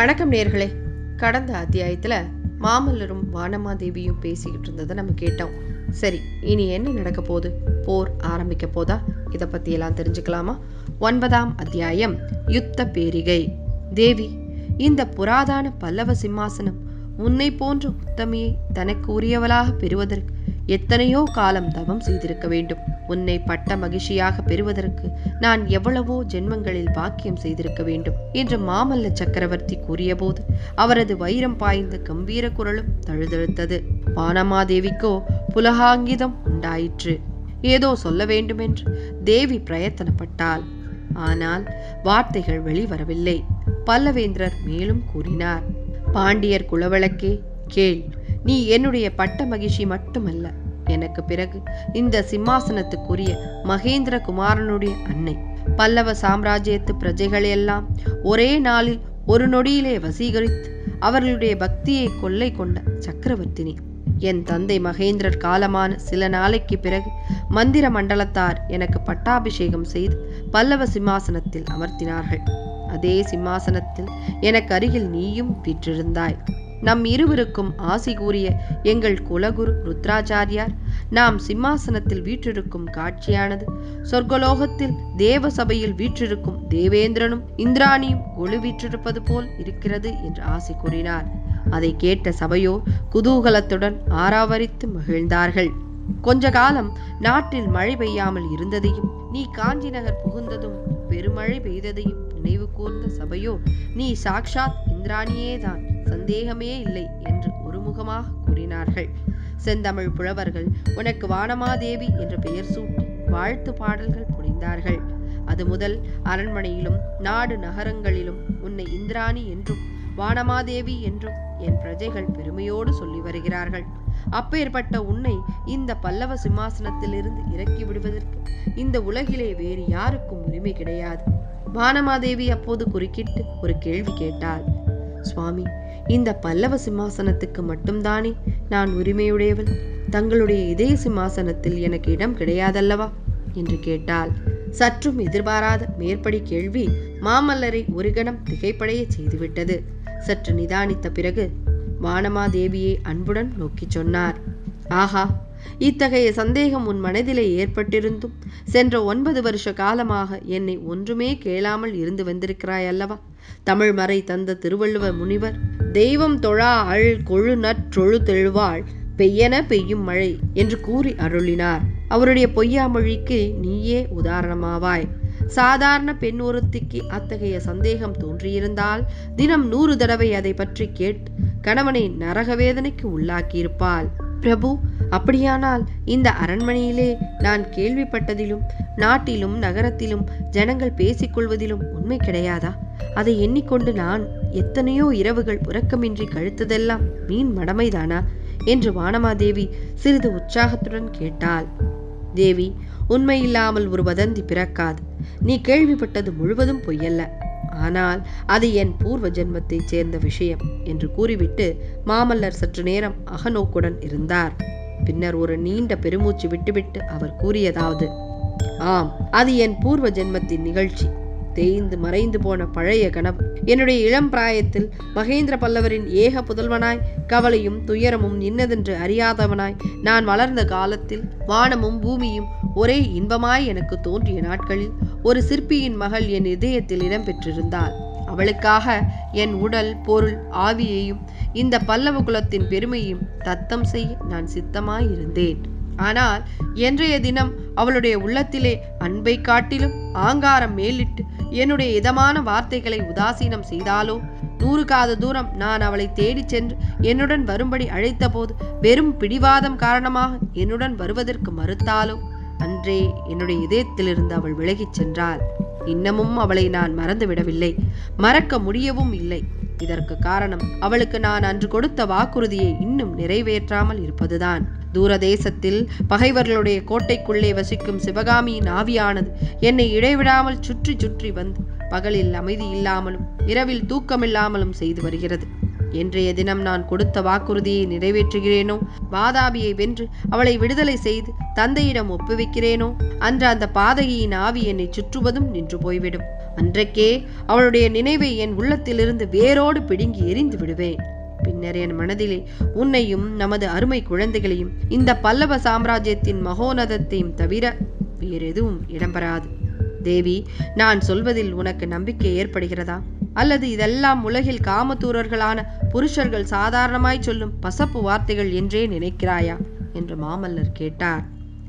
வணக்கம் நேர்களே. கடந்த அத்தியாயத்துல மாமல்லரும் வானமாதேவியும் பேசிக்கிட்டு இருந்ததை நம்ம கேட்டோம். சரி இனி என்ன நடக்க போகுது? போர் ஆரம்பிக்க போதா? இதை பத்தி எல்லாம் தெரிஞ்சுக்கலாமா? ஒன்பதாம் அத்தியாயம் யுத்த பேரிகை. தேவி இந்த புராதான பல்லவ சிம்மாசனம் உன்னை போன்ற உத்தமியை தனக்கு உரியவளாக பெறுவதற்கு எத்தனையோ காலம் தவம் செய்திருக்க வேண்டும். உன்னை பட்ட மகிழ்ச்சியாக பெறுவதற்கு நான் எவ்வளவோ ஜென்மங்களில் பாக்கியம் செய்திருக்க வேண்டும் என்று மாமல்ல சக்கரவர்த்தி கூறியபோது அவரது வைரம் பாய்ந்த கம்பீர குரலும் தழுதழுத்தது. வானமாதேவிக்கோ புலகாங்கிதம் உண்டாயிற்று. ஏதோ சொல்ல வேண்டுமென்று தேவி பிரயத்தனப்பட்டாள். ஆனால் வார்த்தைகள் வெளிவரவில்லை. பல்லவேந்திரர் மேலும் கூறினார். பாண்டியர் குலவழக்கே கேள். நீ என்னுடைய பட்ட மகிழ்ச்சி மட்டுமல்ல. எனக்கு பிறகு இந்த சிம்மாசனத்துக்குரிய மகேந்திர குமாரனுடைய அன்னை. பல்லவ சாம்ராஜ்யத்து பிரஜைகளையெல்லாம் ஒரே நாளில் ஒரு நொடியிலே வசீகரித்து அவர்களுடைய பக்தியை கொள்ளை கொண்ட சக்கரவர்த்தினி. என் தந்தை மகேந்திரர் காலமான சில நாளைக்கு பிறகு மந்திர மண்டலத்தார் எனக்கு பட்டாபிஷேகம் செய்து பல்லவ சிம்மாசனத்தில் அமர்த்தினார்கள். அதே சிம்மாசனத்தில் எனக்கு அருகில் நீயும் வீற்றிருந்தாய். நம் இருவருக்கும் ஆசி கூறிய எங்கள் குலகுரு ருத்ராச்சாரியார் நாம் சிம்மாசனத்தில் வீற்றிருக்கும் காட்சியானது. சொர்க்கலோகத்தில் தேவ சபையில் வீற்றிருக்கும் தேவேந்திரனும் இந்திராணியும் ஒளி வீற்றிருப்பது போல் இருக்கிறது என்று ஆசை கூறினார். அதை கேட்ட சபையோ குதூகலத்துடன் ஆராவரித்து மகிழ்ந்தார்கள். கொஞ்ச காலம் நாட்டில் மழை பெய்யாமல் இருந்ததையும் நீ காஞ்சி நகர் புகுந்ததும் பெருமழை பெய்ததையும் நினைவு கூர்ந்த சபையோ நீ சாக்ஷாத் இந்திராணியேதான் சந்தேகமே இல்லை என்று ஒருமுகமாக கூறினார்கள். செந்தமிழ் புலவர்கள் உனக்கு வானமாதேவி என்ற பெயர் சூட்டி வாழ்த்து பாடல்கள் புரிந்தார்கள் அது முதல் அரண்மனையிலும் நாடு நகரங்களிலும் உன்னை இந்திராணி என்றும் வானமாதேவி என்றும் என் பிரஜைகள் பெருமையோடு சொல்லி வருகிறார்கள். அப்பேற்பட்ட உன்னை இந்த பல்லவ சிம்மாசனத்திலிருந்து இறக்கி விடுவதற்கு இந்த உலகிலே வேறு யாருக்கும் உரிமை கிடையாது. வானமாதேவி அப்போது குறுக்கிட்டு ஒரு கேள்வி கேட்டாள். சுவாமி இந்த பல்லவ சிம்மாசனத்துக்கு மட்டும்தானே நான் உரிமையுடையவள் தங்களுடைய இதய சிம்மாசனத்தில் எனக்கு இடம் கிடையாதல்லவா? என்று கேட்டாள். சற்றும் எதிர்பாராத மேற்படி கேள்வி மாமல்லரை ஒரு கணம் திகைப்படைய செய்துவிட்டது. சற்று நிதானித்த பிறகு வானமாதேவியை அன்புடன் நோக்கிச் சொன்னார். ஆஹா இத்தகைய சந்தேகம் உன் மனதிலே ஏற்பட்டிருந்தும் சென்ற ஒன்பது வருஷ காலமாக என்னை ஒன்றுமே கேளாமல் இருந்து வந்திருக்கிறாய் அல்லவா? தமிழ் மறை தந்த திருவள்ளுவ முனிவர் தெய்வம் தொழா அள் கொழு நற்றொழு தெழுவாள் பெய்யன பெய்யும் மழை என்று கூறி அருளினார். அவருடைய பொய்யாமொழிக்கு நீயே உதாரணமாவாய். சாதாரண பெண் ஒருத்திக்கு அத்தகைய சந்தேகம் தோன்றியிருந்தால் தினம் நூறு தடவை அதை பற்றி கேட்டு கணவனை நரக வேதனைக்கு உள்ளாக்கியிருப்பாள். பிரபு அப்படியானால் இந்த அரண்மனையிலே நான் கேள்விப்பட்டதிலும் நாட்டிலும் நகரத்திலும் ஜனங்கள் பேசிக்கொள்வதிலும் உண்மை கிடையாதா? அதை எண்ணிக்கொண்டு நான் எத்தனையோ இரவுகள் உறக்கமின்றி கழுத்ததெல்லாம் மீன் மடமைதானா? என்று வானமாதேவி சிறிது உற்சாகத்துடன் கேட்டாள். தேவி உண்மையில்லாமல் ஒரு வதந்தி பிறக்காது. நீ கேள்விப்பட்டது முழுவதும் பொய்யல்ல. ஆனால் அது என் பூர்வ ஜென்மத்தைச் சேர்ந்த விஷயம் என்று கூறிவிட்டு மாமல்லர் சற்று நேரம் அகநோக்குடன் இருந்தார். பின்னர் ஒரு நீண்ட பெருமூச்சு விட்டுவிட்டு அவர் கூறியதாவது ஆம் அது என் பூர்வ ஜென்மத்தின் நிகழ்ச்சி. தேய்ந்து மறைந்து போன பழைய கனவு. என்னுடைய இளம் பிராயத்தில் மகேந்திர பல்லவரின் ஏக புதல்வனாய் கவலையும் துயரமும் இன்னதென்று அறியாதவனாய் நான் வளர்ந்த காலத்தில் வானமும் பூமியும் ஒரே இன்பமாய் எனக்கு தோன்றிய நாட்களில் ஒரு சிற்பியின் மகள் என் இதயத்தில் இடம்பெற்றிருந்தாள் அவளுக்காக என் உடல் பொருள் ஆவியையும் இந்த பல்லவ குலத்தின் பெருமையும் தத்தம் செய்ய நான் சித்தமாயிருந்தேன். ஆனால் என்றைய தினம் அவளுடைய உள்ளத்திலே அன்பை காட்டிலும் ஆங்காரம் மேலிட்டு என்னுடைய இதமான வார்த்தைகளை உதாசீனம் செய்தாலோ? நூறு காத தூரம் நான் அவளை தேடிச் சென்று என்னுடன் வரும்படி அழைத்தபோது வெறும் பிடிவாதம் காரணமாக என்னுடன் வருவதற்கு மறுத்தாலோ? அன்றே என்னுடைய இதயத்திலிருந்து அவள் விலகிச் சென்றாள். இன்னமும் அவளை நான் மறந்துவிடவில்லை மறக்க முடியவும் இல்லை. இதற்கு காரணம் அவளுக்கு நான் அன்று கொடுத்த வாக்குறுதியை இன்னும் நிறைவேற்றாமல் இருப்பதுதான். தூரதேசத்தில் பகைவர்களுடைய கோட்டைக்குள்ளே வசிக்கும் சிவகாமியின் ஆவியானது என்னை இடைவிடாமல் சுற்றி சுற்றி வந்து பகலில் அமைதி இல்லாமலும் இரவில் தூக்கமில்லாமலும் செய்து வருகிறது. இன்றைய தினம் நான் கொடுத்த வாக்குறுதியை நிறைவேற்றுகிறேனோ? வாதாபியை வென்று அவளை விடுதலை செய்து தந்தையிடம் ஒப்புவிக்கிறேனோ? அன்று அந்த பாதகியின் ஆவி என்னை சுற்றுவதும் நின்று போய்விடும். அன்றைக்கே அவளுடைய நினைவை என் உள்ளத்திலிருந்து வேரோடு பிடுங்கி எரிந்து விடுவேன். பின்னர் என் மனதிலே உன்னையும் நமது அருமை குழந்தைகளையும் இந்த பல்லவ சாம்ராஜ்யத்தின் மகோனதத்தையும் தவிர வேறெதுவும் இடம்பெறாது. தேவி நான் சொல்வதில் உனக்கு நம்பிக்கை ஏற்படுகிறதா? அல்லது இதெல்லாம் உலகில் காமத்தூரர்களான புருஷர்கள் சாதாரணமாய் சொல்லும் பசப்பு வார்த்தைகள் என்றே நினைக்கிறாயா? என்று மாமல்லர் கேட்டார்.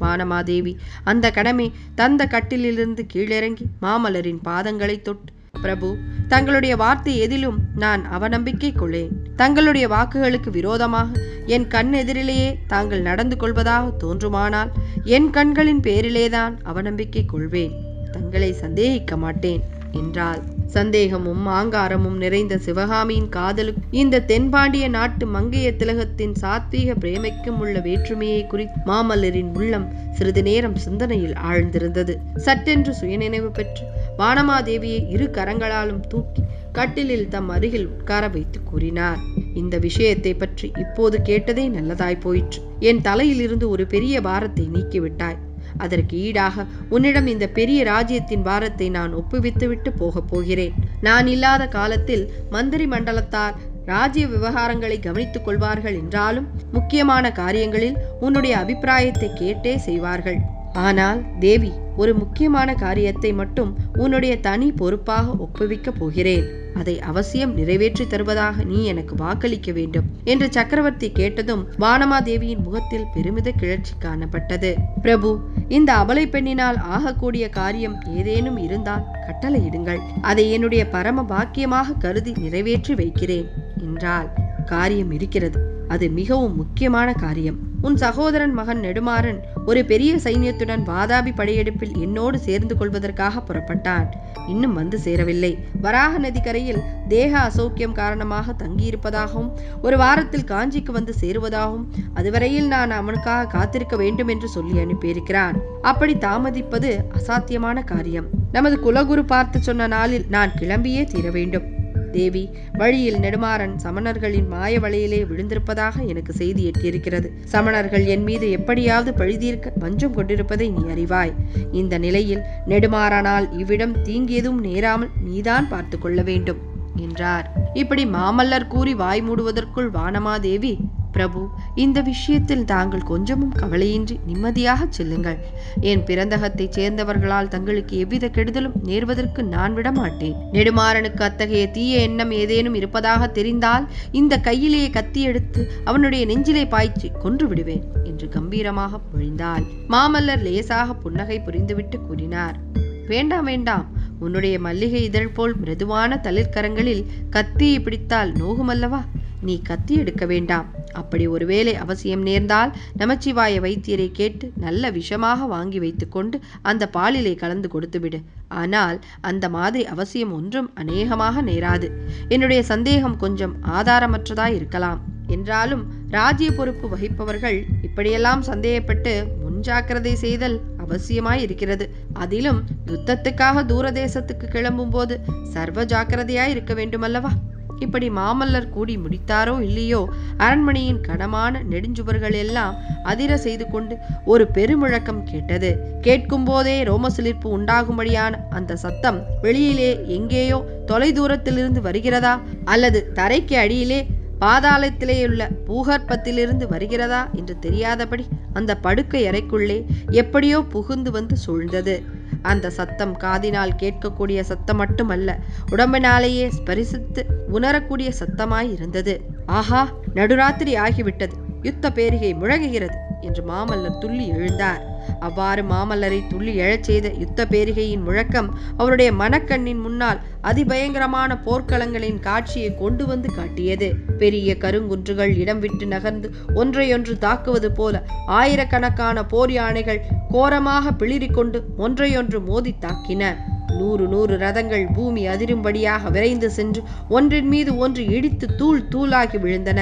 வானமாதேவி அந்த கடமை தந்த கட்டிலிருந்து கீழிறங்கி மாமல்லரின் பாதங்களை தொட்டு பிரபு தங்களுடைய வார்த்தை எதிலும் நான் அவநம்பிக்கை கொள்ளேன் தங்களுடைய வாக்குகளுக்கு விரோதமாக என் கண் எதிரிலேயே தாங்கள் நடந்து கொள்வதாக தோன்றுமானால் என் கண்களின் பேரிலேதான் அவநம்பிக்கை கொள்வேன். தங்களை சந்தேகிக்க மாட்டேன். என்றாள். சந்தேகமும் ஆங்காரமும் நிறைந்த சிவகாமியின் காதலுக்கு இந்த தென்பாண்டிய நாட்டு மங்கைய திலகத்தின் சாத்வீக பிரேமைக்கும் உள்ள வேற்றுமையை குறித்து மாமல்லரின் உள்ளம் சிறிது நேரம் சிந்தனையில் ஆழ்ந்திருந்தது. சட்டென்று சுயநினைவு பெற்று வானமாதேவியை இரு கரங்களாலும் தூக்கி கட்டிலில் தம் அருகில் உட்கார வைத்து கூறினார். இந்த விஷயத்தை பற்றி இப்போது கேட்டதே நல்லதாய் போயிற்று. என் தலையிலிருந்து ஒரு பெரிய பாரத்தை நீக்கிவிட்டாய். அதற்கு ஈடாக உன்னிடம் இந்த பெரிய ராஜ்யத்தின் பாரத்தை நான் ஒப்புவித்துவிட்டு போகப் போகிறேன். நான் இல்லாத காலத்தில் மந்திரி மண்டலத்தார் ராஜ்ய விவகாரங்களை கவனித்துக் கொள்வார்கள் என்றாலும் முக்கியமான காரியங்களில் உன்னுடைய அபிப்பிராயத்தை கேட்டே செய்வார்கள். ஆனால் தேவி ஒரு முக்கியமான காரியத்தை மட்டும் உன்னுடைய தனி பொறுப்பாக ஒப்புவிக்கப் போகிறேன். அதை அவசியம் நிறைவேற்றி தருவதாக நீ எனக்கு வாக்களிக்க வேண்டும் என்று சக்கரவர்த்தி கேட்டதும் வானமாதேவியின் முகத்தில் பெருமித கிளர்ச்சி காணப்பட்டது. பிரபு இந்த அபலை பெண்ணினால் ஆகக்கூடிய காரியம் ஏதேனும் இருந்தால் கட்டளையிடுங்கள். அதை என்னுடைய பரம பாக்கியமாக கருதி நிறைவேற்றி வைக்கிறேன் என்றால் காரியம் இருக்கிறது. அது மிகவும் முக்கியமான காரியம். உன் சகோதரன் மகன் நெடுமாறன் ஒரு பெரிய சைன்யத்துடன் வாதாபி படையெடுப்பில் என்னோடு சேர்ந்து கொள்வதற்காக புறப்பட்டான். இன்னும் வந்து சேரவில்லை. வராக நதிக்கரையில் தேக அசௌக்கியம் காரணமாக தங்கியிருப்பதாகவும் ஒரு வாரத்தில் காஞ்சிக்கு வந்து சேருவதாகவும் அதுவரையில் நான் அவனுக்காக காத்திருக்க வேண்டும் என்று சொல்லி அனுப்பியிருக்கிறான். அப்படி தாமதிப்பது அசாத்தியமான காரியம். நமது குலகுரு பார்த்து சொன்ன நாளில் நான் கிளம்பியே தீர வேண்டும் தேவி வழியில் நெடுமாறன் சமணர்களின் மாய வலையிலே விழுந்திருப்பதாக எனக்கு செய்தி எட்டியிருக்கிறது. சமணர்கள் என் மீது எப்படியாவது பழிதீர்க்க வஞ்சம் கொண்டிருப்பதை நீ அறிவாய். இந்த நிலையில் நெடுமாறனால் இவ்விடம் தீங்கியதும் நேராமல் நீதான் பார்த்து கொள்ள வேண்டும் என்றார். இப்படி மாமல்லர் கூறி வாய் மூடுவதற்குள் வானமாதேவி பிரபு இந்த விஷயத்தில் தாங்கள் கொஞ்சமும் கவலையின்றி நிம்மதியாக செல்லுங்கள். என் பிறந்தகத்தைச் சேர்ந்தவர்களால் தங்களுக்கு எவ்வித கெடுதலும் நேர்வதற்கு நான் விடமாட்டேன். நெடுமாறனுக்கு அத்தகைய தீய எண்ணம் ஏதேனும் இருப்பதாக தெரிந்தால் இந்த கையிலேயே கத்தி எடுத்து அவனுடைய நெஞ்சிலே பாய்ச்சி கொன்று விடுவேன் என்று கம்பீரமாக பொழிந்தாள். மாமல்லர் லேசாக புன்னகை புரிந்துவிட்டு கூறினார். வேண்டாம் வேண்டாம் உன்னுடைய மல்லிகை இதழ் போல் மிருதுவான தளிர்கரங்களில் கத்தியை பிடித்தால் நோகுமல்லவா நீ கத்தி எடுக்க வேண்டாம். அப்படி ஒருவேளை அவசியம் நேர்ந்தால் நமச்சிவாய வைத்தியரை கேட்டு நல்ல விஷமாக வாங்கி வைத்துக்கொண்டு அந்த பாலிலே கலந்து கொடுத்துவிடு. ஆனால் அந்த மாதிரி அவசியம் ஒன்றும் அநேகமாக நேராது. என்னுடைய சந்தேகம் கொஞ்சம் ஆதாரமற்றதாய் இருக்கலாம். என்றாலும் ராஜ்ய பொறுப்பு வகிப்பவர்கள் இப்படியெல்லாம் சந்தேகப்பட்டு முன்ஜாக்கிரதை செய்தல் அவசியமாய் இருக்கிறது அதிலும் யுத்தத்துக்காக தூரதேசத்துக்கு கிளம்பும் போது சர்வ ஜாக்கிரதையாய் இருக்க வேண்டுமல்லவா? இப்படி மாமல்லர் கூடி முடித்தாரோ இல்லையோ? அரண்மனையின் கனமான நெடுஞ்சுவர்கள் எல்லாம் அதிர செய்து கொண்டு ஒரு பெருமுழக்கம் கேட்டது. கேட்கும் போதே ரோமசிலிர்ப்பு உண்டாகும்படியான அந்த சத்தம் வெளியிலே எங்கேயோ தொலைதூரத்திலிருந்து வருகிறதா? அல்லது தரைக்கு அடியிலே பாதாளத்திலேயுள்ள பூகற்பத்திலிருந்து வருகிறதா என்று தெரியாதபடி அந்த படுக்கை அறைக்குள்ளே எப்படியோ புகுந்து வந்து சூழ்ந்தது. அந்த சத்தம் காதினால் கேட்கக்கூடிய சத்தம் மட்டுமல்ல உடம்பினாலேயே ஸ்பரிசித்து உணரக்கூடிய சத்தமாய் இருந்தது. ஆஹா நடுராத்திரி ஆகிவிட்டது. யுத்த பேரிகை முழங்குகிறது என்று மாமல்லர் துள்ளி எழுந்தார். அவ்வாறு மாமல்லரை துள்ளி எழச் செய்த யுத்த பேரிகையின் முழக்கம் அவருடைய மனக்கண்ணின் முன்னால் அதிபயங்கரமான போர்க்களங்களின் காட்சியை கொண்டு வந்து காட்டியது. பெரிய கருங்குன்றுகள் இடம் விட்டு நகர்ந்து ஒன்றையொன்று தாக்குவது போல ஆயிரக்கணக்கான போர் யானைகள் கோரமாக பிளிரிக்கொண்டு ஒன்றையொன்று மோதி தாக்கின. நூறு நூறு ரதங்கள் பூமி அதிரும்படியாக விரைந்து சென்று ஒன்றின் மீது ஒன்று இடித்து தூள் தூளாகி விழுந்தன.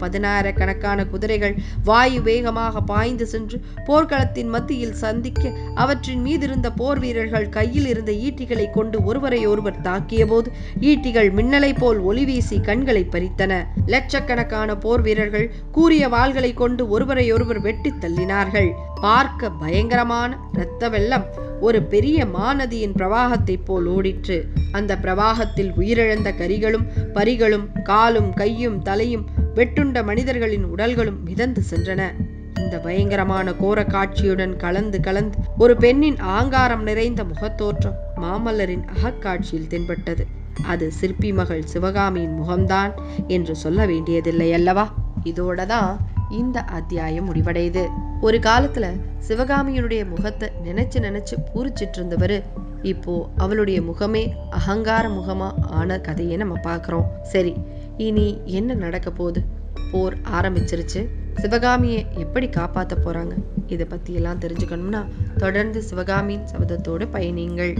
பதினாயிரக்கணக்கான குதிரைகள் வாயு வேகமாக பாய்ந்து சென்று போர்க்களத்தின் மத்தியில் சந்திக்க அவற்றின் மீதிருந்த போர் வீரர்கள் கையில் இருந்த ஈட்டிகளை கொண்டு ஒருவரை ஒருவர் தாக்கிய போது ஈட்டிகள் மின்னலை போல் ஒளிவீசி கண்களை பறித்தன. லட்சக்கணக்கான போர் வீரர்கள் கூறிய வாள்களை கொண்டு ஒருவரை ஒருவர் வெட்டி தள்ளினார்கள். பார்க்க பயங்கரமான இரத்த வெள்ளம் ஒரு பெரிய மாநதியின் பிரவாகத்தைப் போல் ஓடிற்று. அந்த பிரவாகத்தில் உயிரிழந்த கரிகளும் பரிகளும் காலும் கையும் தலையும் வெட்டுண்ட மனிதர்களின் உடல்களும் மிதந்து சென்றன. இந்த பயங்கரமான கோர காட்சியுடன் கலந்து கலந்து ஒரு பெண்ணின் ஆங்காரம் நிறைந்த முகத்தோற்றம் மாமல்லரின் அகக்காட்சியில் தென்பட்டது. அது சிற்பி மகள் சிவகாமியின் முகம்தான் என்று சொல்ல வேண்டியதில்லை அல்லவா? இதோட தான் இந்த அத்தியாயம் முடிவடையுது. ஒரு காலத்துல சிவகாமியினுடைய முகத்தை நினைச்சு நினைச்சு பூரிச்சிட்டு இருந்தவரு இப்போ அவளுடைய முகமே அகங்கார முகமா ஆன கதையை நம்ம பார்க்குறோம். சரி இனி என்ன நடக்க போகுது? போர் ஆரம்பிச்சிருச்சு. சிவகாமியை எப்படி காப்பாத்த போறாங்க? இதை பத்தி எல்லாம் தெரிஞ்சுக்கணும்னா தொடர்ந்து சிவகாமியின் சபதத்தோடு பயணிங்கள்